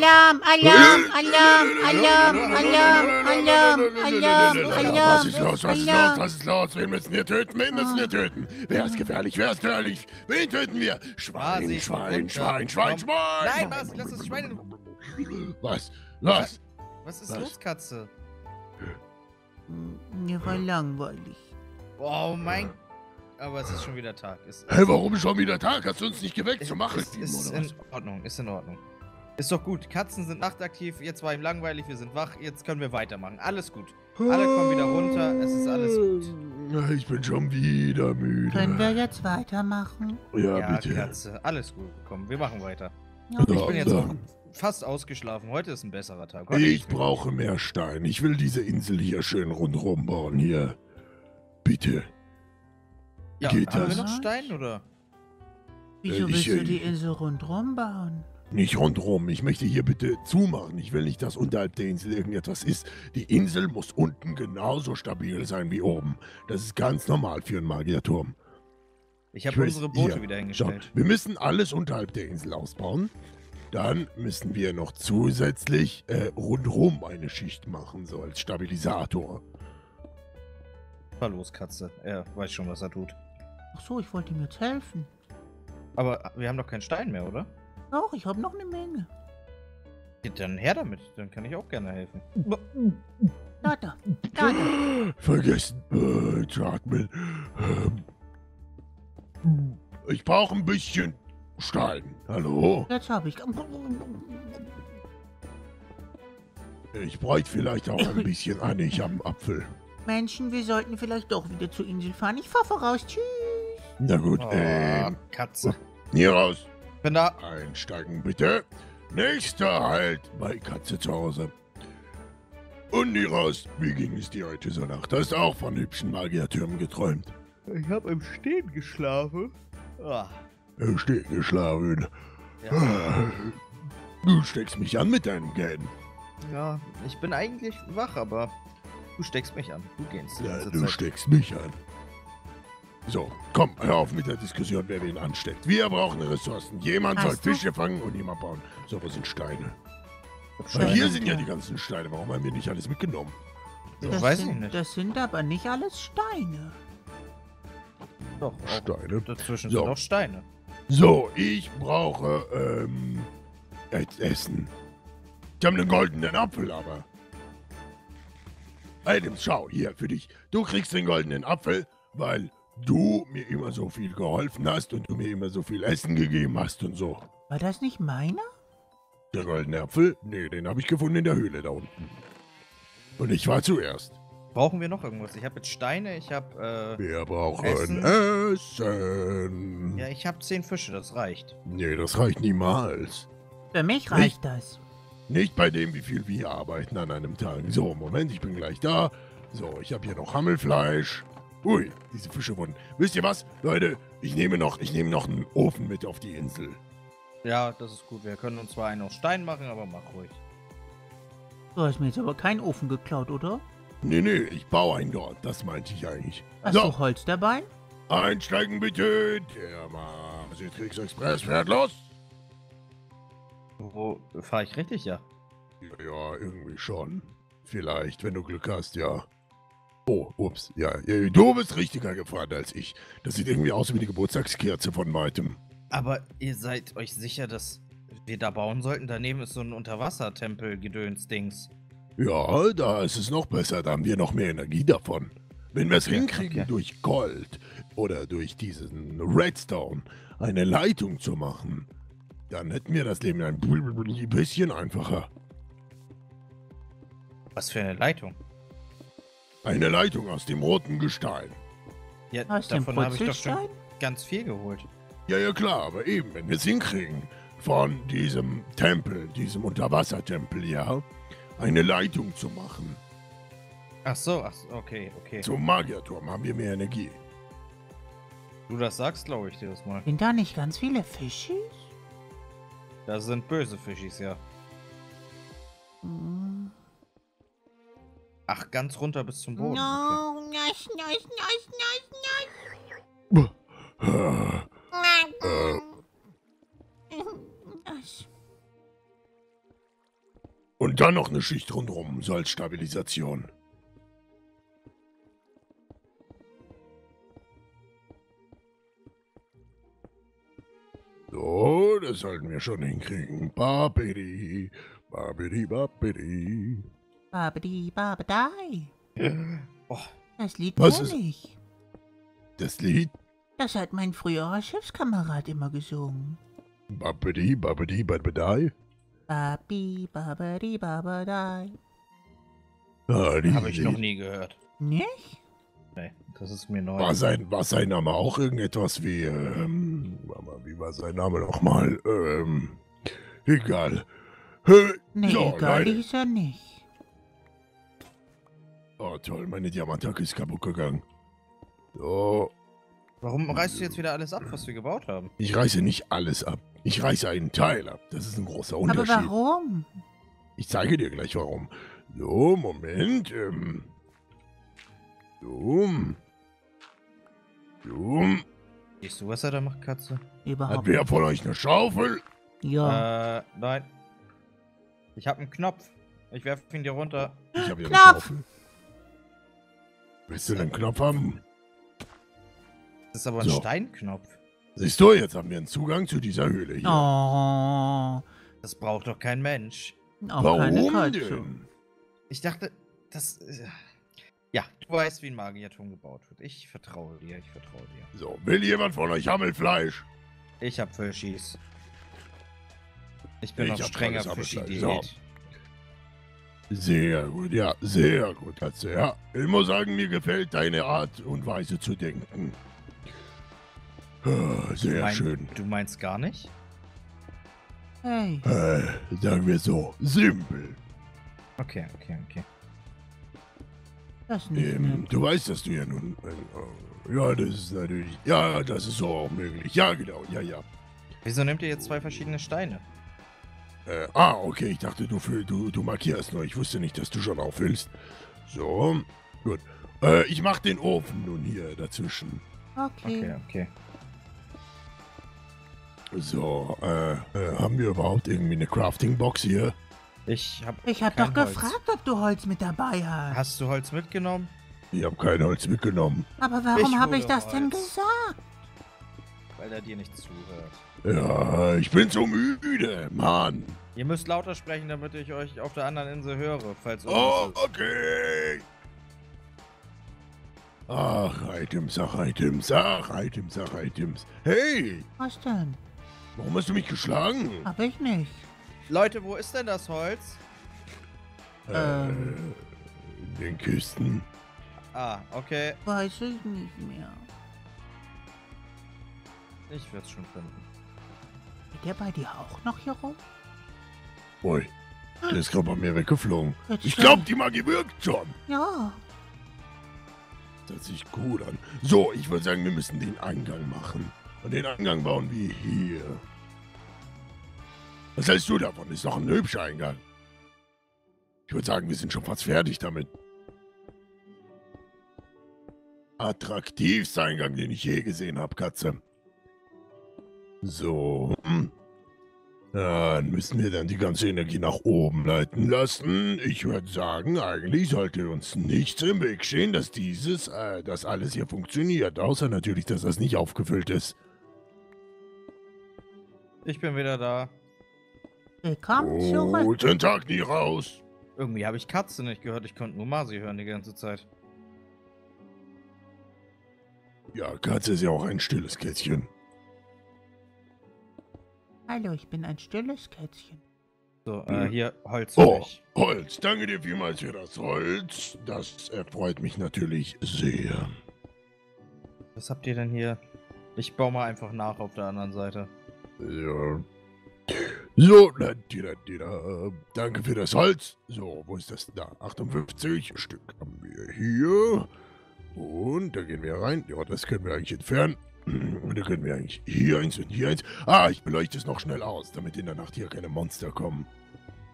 Alarm, Alarm, Alarm, Alarm, Alarm, Alarm, Alarm, Alarm. Was ist los? Was ist los? Was ist los? Wen müssen wir töten? Wen müssen wir töten? Wer ist gefährlich? Wer ist gefährlich? Wen töten wir? Schwein, Schwein. Schwein, Schwein. Schwein! Nein, Basi, lass das Schwein in Was? Was? Was ist Was? los, Katze? Mir war langweilig. Oh mein... Aber es ist schon wieder Tag. Es, Hä, warum schon wieder Tag? Hast du uns nicht geweckt es, zum Machen? es ist in Ordnung, ist in Ordnung. Ist doch gut. Katzen sind nachtaktiv, jetzt war ihm langweilig, wir sind wach, jetzt können wir weitermachen. Alles gut. Alle kommen wieder runter, es ist alles gut. Ich bin schon wieder müde. Können wir jetzt weitermachen? Ja, Ja, bitte. Katze, alles gut. Komm, wir machen weiter. Ja, Ich bin jetzt auch fast ausgeschlafen. Heute ist ein besserer Tag. Heute Ich brauche mehr Stein. Ich will diese Insel hier schön rundherum bauen. Hier. Bitte. ja, geht haben das? wir noch Stein oder? Wieso ich, willst du äh, die Insel rundherum bauen? Nicht rundherum. Ich möchte hier bitte zumachen. Ich will nicht, dass unterhalb der Insel irgendetwas ist. Die Insel muss unten genauso stabil sein wie oben. Das ist ganz normal für einen Magierturm. Ich habe unsere Boote hier. wieder hingestellt. wir müssen alles unterhalb der Insel ausbauen. Dann müssen wir noch zusätzlich äh, rundherum eine Schicht machen, so als Stabilisator. War los, Katze. Er weiß schon, was er tut. Ach so, ich wollte ihm jetzt helfen. Aber wir haben doch keinen Stein mehr, oder? Doch, ich habe noch eine Menge. Dann her damit, dann kann ich auch gerne helfen. Da, da, da, da. Vergessen. Äh, Chartman. Ähm, ich brauche ein bisschen Stein. Hallo? Jetzt habe ich. Ich bräuchte vielleicht auch ein bisschen an. Ich habe einen Apfel. Menschen, wir sollten vielleicht doch wieder zur Insel fahren. Ich fahr voraus. Tschüss. Na gut, Oh, ähm, Katze. hier raus. Bin da. Einsteigen bitte. Nächster Halt bei Katze zu Hause. Und nie raus. Wie ging es dir heute so Nacht? Hast auch von hübschen Magiertürmen geträumt? Ich habe im Stehen geschlafen. Ah, Äh, Steh geschlafen. ja. Ah, Du steckst mich an mit deinem Geld. ja, ich bin eigentlich wach, aber du steckst mich an. Du gehst Ja, du Zeit. steckst mich an. So, komm, hör auf mit der Diskussion, wer wen ansteckt. Wir brauchen Ressourcen. Jemand soll Hast du? Fische fangen und jemand bauen. So, was sind Steine? Steine. hier sind ja die ganzen Steine. Warum haben wir nicht alles mitgenommen? Das Das weiß ich sind, nicht. Das sind aber nicht alles Steine. Doch, Steine. dazwischen So. sind auch Steine. So, ich brauche, ähm, jetzt Essen. Ich habe einen goldenen Apfel, aber. Items, schau, hier, für dich. Du kriegst den goldenen Apfel, weil du mir immer so viel geholfen hast und du mir immer so viel Essen gegeben hast und so. War das nicht meiner? Der goldene Apfel? Nee, den habe ich gefunden in der Höhle da unten. Und ich war zuerst. Brauchen wir noch irgendwas? Ich habe jetzt Steine, ich habe, Wir brauchen Essen? Essen. äh, ja, ich habe zehn Fische, das reicht. Nee, das reicht niemals. Für mich reicht das. Nicht bei dem, wie viel wir arbeiten an einem Tag. So, Moment, ich bin gleich da. So, ich habe hier noch Hammelfleisch. Ui, diese Fische wurden. Wisst ihr was, Leute? Ich nehme noch, ich nehme noch einen Ofen mit auf die Insel. Ja, das ist gut. Wir können uns zwar einen aus Stein machen, aber mach ruhig. Du hast mir jetzt aber keinen Ofen geklaut, oder? Nee, nee, ich baue einen dort. Das meinte ich eigentlich. Hast so, du Holz dabei? einsteigen bitte. Der Marsiekriegsexpress fährt los. Wo fahre ich richtig? Ja. Ja, ja, irgendwie schon. Vielleicht, wenn du Glück hast, ja. Oh, ups, ja. Du bist richtiger gefahren als ich. Das sieht irgendwie aus wie die Geburtstagskerze von weitem. Aber ihr seid euch sicher, dass wir da bauen sollten? Daneben ist so ein Unterwassertempel-Gedöns-Dings. Ja, da ist es noch besser, da haben wir noch mehr Energie davon. Wenn wir es Okay, hinkriegen, okay. durch Gold oder durch diesen Redstone eine Leitung zu machen, dann hätten wir das Leben ein bisschen einfacher. Was für eine Leitung. Eine Leitung aus dem roten Gestein. Ja, Aus dem davon habe ich doch schon ganz viel geholt. Ja, ja, klar, aber eben, wenn wir es hinkriegen, von diesem Tempel, diesem Unterwassertempel, ja, eine Leitung zu machen. Ach so, ach so, okay, okay. Zum Magierturm haben wir mehr Energie. Du das sagst, glaube ich dir das mal. Sind da nicht ganz viele Fischis? Da sind böse Fischis, ja. Hm. Ach, ganz runter bis zum Boden. Okay. No, nice, nice, nice, nice, Äh, nice. Nice. Und dann noch eine Schicht rundherum, so als Stabilisation. So, das sollten wir schon hinkriegen. Babidi, babidi, babidi. Babidi, babadai. Oh, Das Lied Was kenn ist- ich. Das Lied Das hat mein früherer Schiffskamerad immer gesungen. Babidi, babidi, babidi. Babi, babadi, babadai. Ah, die habe ich noch nie gehört. Nicht? Nee, das ist mir neu. War sein, war sein Name auch irgendetwas wie, ähm, wie war sein Name nochmal? Ähm, egal. Nee, so, egal Leute. hieß er nicht. Oh, toll, meine Diamantacke ist kaputt gegangen. So, Warum reißt du jetzt wieder alles ab, was wir gebaut haben? ich reiße nicht alles ab. Ich reiße einen Teil ab. Das ist ein großer Aber Unterschied. warum? Ich zeige dir gleich warum. So, Moment. Ähm. So. So. Siehst du, was er da macht, Katze? Hat Überhaupt wer von euch eine Schaufel? Ja. Äh, nein. Ich habe einen Knopf. Ich werfe ihn dir runter. Ich habe hier eine Knopf. Schaufel. Willst du den Knopf haben? Das ist aber ein So. Steinknopf. Siehst du, jetzt haben wir einen Zugang zu dieser Höhle hier. Oh. Das braucht doch kein Mensch. Auch keine Warum Katze. denn? Ich dachte, das. ist- Ja, du weißt, wie ein Magierturm gebaut wird. Ich vertraue dir, ich vertraue dir. So, will jemand von euch Hammelfleisch? Ich hab Fischis. Ich bin Ich hab strenger alles Fischi-Diät. Sehr gut, ja, sehr gut, Katze, ja. Ich muss sagen, mir gefällt deine Art und Weise zu denken. Ah, Sehr Mein- schön. Du meinst gar nicht? Hey, Äh, sagen wir so, simpel. Okay, okay, okay. das ist nicht Ähm, du weißt, dass du ja nun. Äh, ja, das ist natürlich. Ja, das ist so auch möglich. Ja, genau, ja, ja. Wieso nehmt ihr jetzt zwei verschiedene Steine? Äh, ah, okay, ich dachte, du, füll- du, du markierst nur. Ich wusste nicht, dass du schon auffüllst. So, gut. Äh, ich mach den Ofen nun hier dazwischen. Okay. Okay, okay. So, äh, äh, haben wir überhaupt irgendwie eine Crafting-Box hier? Ich hab. Ich hab kein doch Holz. gefragt, ob du Holz mit dabei hast. Hast du Holz mitgenommen? Ich habe kein Holz mitgenommen. Aber warum habe ich das denn Holz. gesagt? Weil er dir nicht zuhört. Ja, ich bin so müde, Mann. Ihr müsst lauter sprechen, damit ich euch auf der anderen Insel höre, falls Oh, okay. Ach, Items, ach, Items, ach, Items, ach, Items. Hey, Was denn? warum hast du mich geschlagen? Hab ich nicht. Leute, wo ist denn das Holz? Äh, Ähm. in den Kisten. Ah, okay. Weiß ich nicht mehr. Ich werde es schon finden. Geht der bei dir auch noch hier rum? Ui, der ist gerade bei mir weggeflogen. Jetzt Ich glaube, die Magie wirkt schon. Ja. Das hört sich gut an. So, ich würde sagen, wir müssen den Eingang machen. Und den Eingang bauen wir hier. Was hältst du davon? Ist doch ein hübscher Eingang. Ich würde sagen, wir sind schon fast fertig damit. Attraktivster Eingang, den ich je gesehen habe, Katze. So. hm. Dann müssen wir dann die ganze Energie nach oben leiten lassen. Ich würde sagen, eigentlich sollte uns nichts im Weg stehen, dass dieses, äh, dass alles hier funktioniert. Außer natürlich, dass das nicht aufgefüllt ist. Ich bin wieder da. Willkommen zurück. Guten Tag, nie raus. Irgendwie habe ich Katze nicht gehört. Ich konnte nur Masi hören die ganze Zeit. Ja, Katze ist ja auch ein stilles Kätzchen. Hallo, ich bin ein stilles Kätzchen. So, äh, Hm. hier Holz Oh. Holz. Danke dir vielmals für das Holz. Das erfreut mich natürlich sehr. Was habt ihr denn hier? Ich baue mal einfach nach auf der anderen Seite. Ja. So, da, da, da. danke für das Holz. So, wo ist das da? 58 Stück haben wir hier. Und da gehen wir rein. Ja, das können wir eigentlich entfernen. Da können wir eigentlich hier eins und hier eins. Ah, ich beleuchte es noch schnell aus, damit in der Nacht hier keine Monster kommen.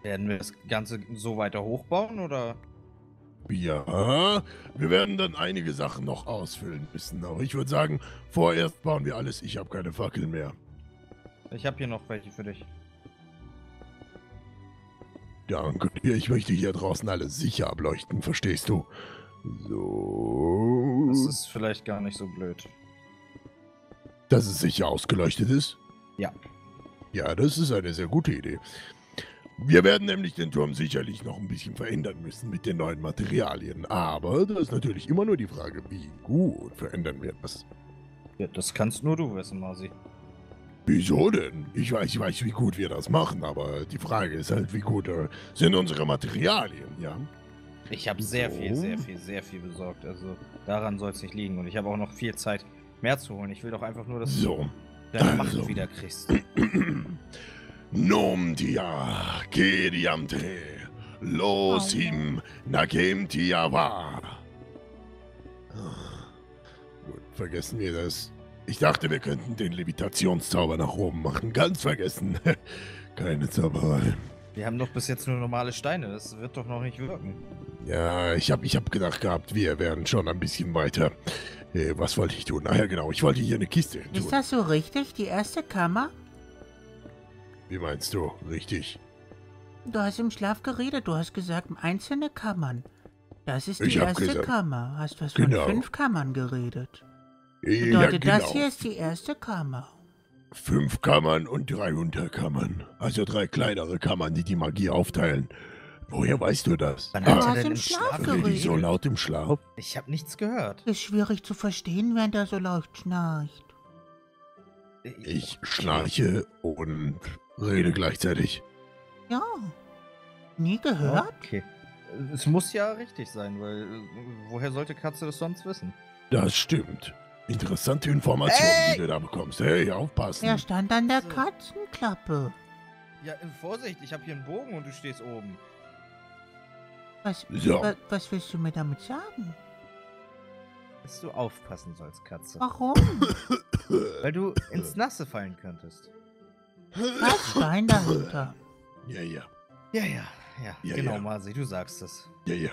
Werden wir das Ganze so weiter hochbauen oder? Ja, wir werden dann einige Sachen noch ausfüllen müssen. Aber ich würde sagen, vorerst bauen wir alles. Ich habe keine Fackeln mehr. Ich habe hier noch welche für dich. Danke dir. Ich möchte hier draußen alles sicher ableuchten, verstehst du? So. Das ist vielleicht gar nicht so blöd. Dass es sicher ausgeleuchtet ist? Ja. Ja, das ist eine sehr gute Idee. Wir werden nämlich den Turm sicherlich noch ein bisschen verändern müssen mit den neuen Materialien. Aber da ist natürlich immer nur die Frage, wie gut verändern wir das? Ja, das kannst nur du wissen, Masi. Wieso denn? Ich weiß, ich weiß, wie gut wir das machen, aber die Frage ist halt, wie gut äh, sind unsere Materialien, ja? Ich habe sehr viel, So. sehr viel, sehr viel besorgt. Also daran soll es nicht liegen. Und ich habe auch noch viel Zeit, mehr zu holen. Ich will doch einfach nur, dass So. du deine Macht also. wieder kriegst. Nom dia, gediamte, losim, nakem dia wa. Gut, vergessen wir das. Ich dachte, wir könnten den Levitationszauber nach oben machen. Ganz vergessen. Keine Zauberei. Wir haben doch bis jetzt nur normale Steine. Das wird doch noch nicht wirken. Ja, ich habe ich hab gedacht gehabt, wir wären schon ein bisschen weiter. Äh, was wollte ich tun? Ah ja, genau. Ich wollte hier eine Kiste hin Ist das so richtig, die erste Kammer? Wie meinst du? Richtig. Du hast im Schlaf geredet, du hast gesagt, einzelne Kammern. Das ist die Ich hab erste gesagt- Kammer. Hast was von Genau. fünf Kammern geredet. Ja, Bedeutet, genau. das hier ist die erste Kammer. Fünf Kammern und drei Unterkammern. Also drei kleinere Kammern, die die Magie aufteilen. Woher weißt du das? Wann Du hat er denn im Schlaf geredet. So laut im Schlaf? Ich habe nichts gehört. Ist schwierig zu verstehen, wenn der so laut schnarcht. Ich schnarche und rede gleichzeitig. Ja. Nie gehört? Okay. Es muss ja richtig sein, weil woher sollte Katze das sonst wissen? Das stimmt. Interessante Informationen, Ey! die du da bekommst. Hey, aufpassen. Er stand an der. Katzenklappe. Ja, Vorsicht, ich habe hier einen Bogen und du stehst oben. Was, So. wa- was willst du mir damit sagen? Dass du aufpassen sollst, Katze. Warum? Weil du ins Nasse fallen könntest. Was Stein dahinter? Ja, ja, Ja, ja, ja. Ja, genau, ja. Masi, du sagst es. ja, ja.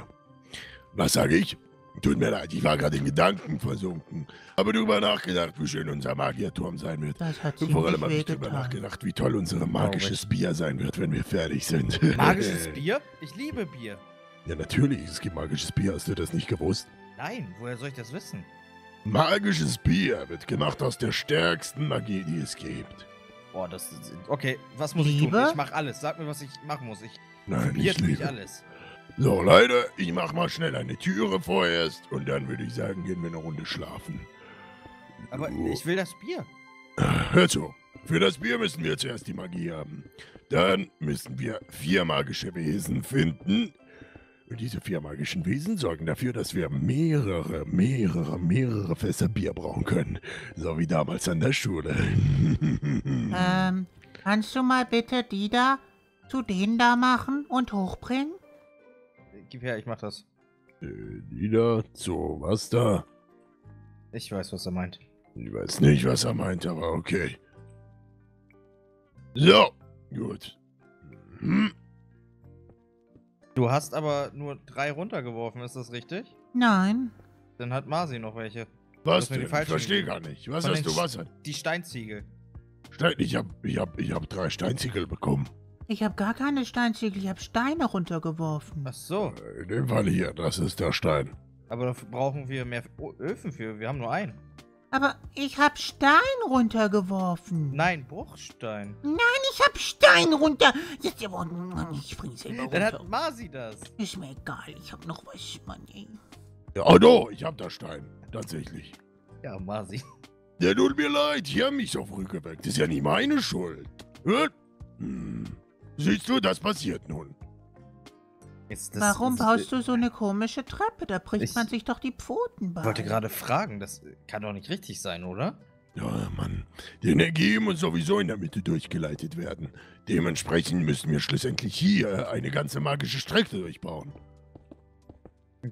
Was sage ich? Tut mir leid, ich war gerade in Gedanken versunken. Aber drüber nachgedacht, wie schön unser Magierturm sein wird. Das hat Und vor allem habe ich drüber wehgetan. nachgedacht, wie toll unser magisches Bier sein wird, wenn wir fertig sind. Magisches Bier? Ich liebe Bier. Ja, natürlich, es gibt magisches Bier. Hast du das nicht gewusst? Nein, woher soll ich das wissen? Magisches Bier wird gemacht aus der stärksten Magie, die es gibt. Boah, das ist. Okay, was muss ich Liebe? tun? Ich mach alles. Sag mir, was ich machen muss. Ich Nein, nicht mich liebe. alles. So, Leute, ich mach mal schnell eine Türe vorerst und dann würde ich sagen, gehen wir eine Runde schlafen. Aber So. ich will das Bier. Hört zu. Für das Bier müssen wir zuerst die Magie haben. Dann müssen wir vier magische Wesen finden. Diese vier magischen Wesen sorgen dafür, dass wir mehrere, mehrere, mehrere Fässer Bier brauchen können. So wie damals an der Schule. Ähm, kannst du mal bitte die da zu denen da machen und hochbringen? Gib her, ich mach das. äh, Nieder, so, was da? Ich weiß, was er meint. Ich weiß nicht, was er meint, aber okay. So, gut. Hm. Du hast aber nur drei runtergeworfen, ist das richtig? Nein. Dann hat Masi noch welche. Was denn? Ich verstehe gar nicht. Was hast du, was? Die Steinziegel. Stein, ich hab, ich hab, ich hab drei Steinziegel bekommen. Ich habe gar keine Steinziegel, ich habe Steine runtergeworfen. Ach so. In dem Fall hier, das ist der Stein. Aber dafür brauchen wir mehr Öfen für. Wir haben nur einen. Aber ich habe Stein runtergeworfen. Nein, Bruchstein. Ich habe Stein runter. Jetzt ich bring selber Dann runter. hat Masi das. Ist mir egal, ich habe noch was, Mann. Ey. Ja, oh no, ich hab da Stein. Tatsächlich. Ja, Masi. Der tut mir leid, die haben mich so früh geweckt. Das ist ja nicht meine Schuld. Hä? Hm. Siehst du, das passiert nun. Jetzt, das, Warum das, baust du so eine komische Treppe? Da bricht Ich- man sich doch die Pfoten bei. Ich wollte gerade fragen, das kann doch nicht richtig sein, oder? Ja, Mann. Die Energie muss sowieso in der Mitte durchgeleitet werden. Dementsprechend müssen wir schlussendlich hier eine ganze magische Strecke durchbauen.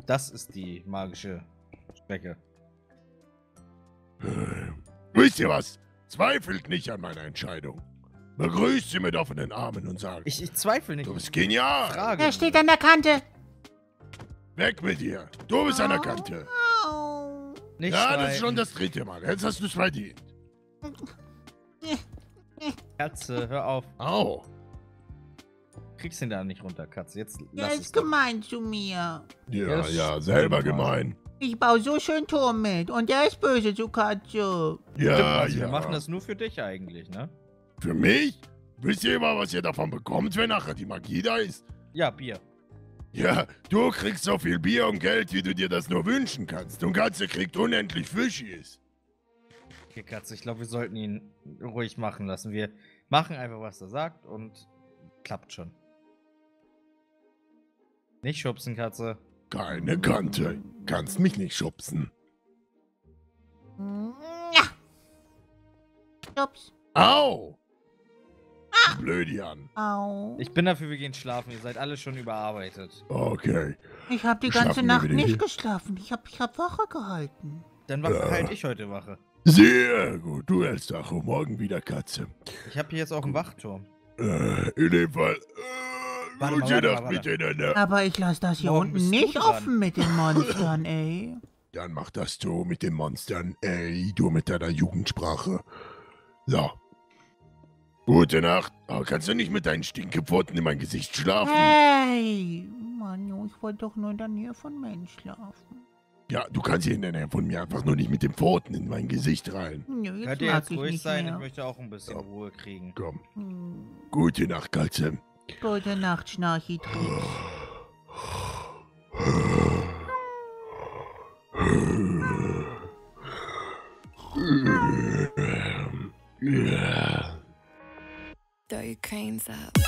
Das ist die magische Strecke. Äh, wisst ihr was? Zweifelt nicht an meiner Entscheidung. Begrüßt sie mit offenen Armen und sagt, Ich, ich zweifle nicht. du bist genial. Frage. Er steht an der Kante. Weg mit dir. Du bist an der Kante. Au. Nicht ja, das ist schon das dritte Mal. Jetzt hast du es verdient. Katze, hör auf. Au. kriegst ihn da nicht runter, Katze. Jetzt Der lass es. ist doch. gemein zu mir. Ja, ja, selber gemein. Ich baue so schön Turm mit und der ist böse zu Katze. Ja, also ja. Wir machen das nur für dich eigentlich, ne? Für mich? Wisst ihr mal, was ihr davon bekommt, wenn nachher die Magie da ist? Ja, Bier. Ja, du kriegst so viel Bier und Geld, wie du dir das nur wünschen kannst. Und Katze kriegt unendlich Fischis. Okay, Katze, ich glaube, wir sollten ihn ruhig machen lassen. Wir machen einfach, was er sagt und klappt schon. Nicht schubsen, Katze. Keine Kante. Kannst mich nicht schubsen. Ja. Ups. Au! Blödian. Au. Ich bin dafür, wir gehen schlafen. Ihr seid alle schon überarbeitet. Okay. Ich habe die Schlafen ganze wir Nacht wieder nicht hier? geschlafen. Ich habe ich hab Wache gehalten. Dann wache Ja. halt ich heute Wache. Sehr gut. Du hältst Sache. Morgen wieder Katze. Ich habe hier jetzt auch einen Wachturm. Äh, in dem Fall. Äh, Warte mal, gute warte mal, Nacht warte. miteinander. Aber ich lasse das hier Morgen unten bist du nicht dran. offen mit den Monstern, ey. Dann mach das du mit den Monstern. Ey, du mit deiner Jugendsprache. So. Gute Nacht. Aber kannst du nicht mit deinen Stinkepfoten in mein Gesicht schlafen? Hey, Manu, ich wollte doch nur in der Nähe von Mensch schlafen. Ja, du kannst hier in der Nähe von mir einfach nur nicht mit den Pfoten in mein Gesicht rein. Nö, jetzt Könnt ihr jetzt ich ruhig sein? mehr. Ich möchte auch ein bisschen Ja. Ruhe kriegen. Komm. Hm. Gute Nacht, Katze. Gute Nacht, Schnarchitrix. Cranes up.